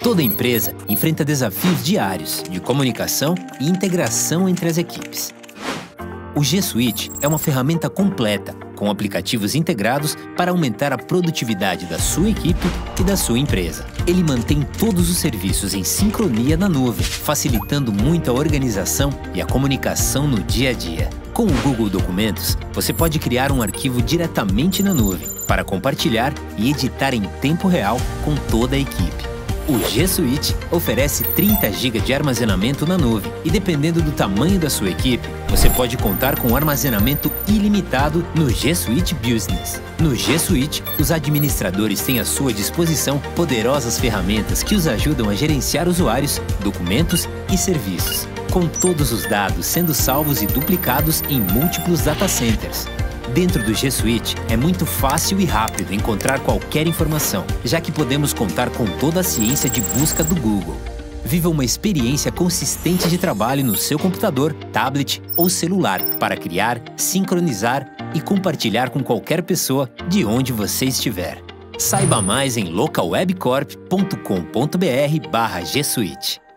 Toda empresa enfrenta desafios diários de comunicação e integração entre as equipes. O G Suite é uma ferramenta completa, com aplicativos integrados para aumentar a produtividade da sua equipe e da sua empresa. Ele mantém todos os serviços em sincronia na nuvem, facilitando muito a organização e a comunicação no dia a dia. Com o Google Documentos, você pode criar um arquivo diretamente na nuvem para compartilhar e editar em tempo real com toda a equipe. O G Suite oferece 30 GB de armazenamento na nuvem e, dependendo do tamanho da sua equipe, você pode contar com armazenamento ilimitado no G Suite Business. No G Suite, os administradores têm à sua disposição poderosas ferramentas que os ajudam a gerenciar usuários, documentos e serviços, com todos os dados sendo salvos e duplicados em múltiplos data centers. Dentro do G Suite é muito fácil e rápido encontrar qualquer informação, já que podemos contar com toda a ciência de busca do Google. Viva uma experiência consistente de trabalho no seu computador, tablet ou celular para criar, sincronizar e compartilhar com qualquer pessoa de onde você estiver. Saiba mais em localwebcorp.com.br/gsuite.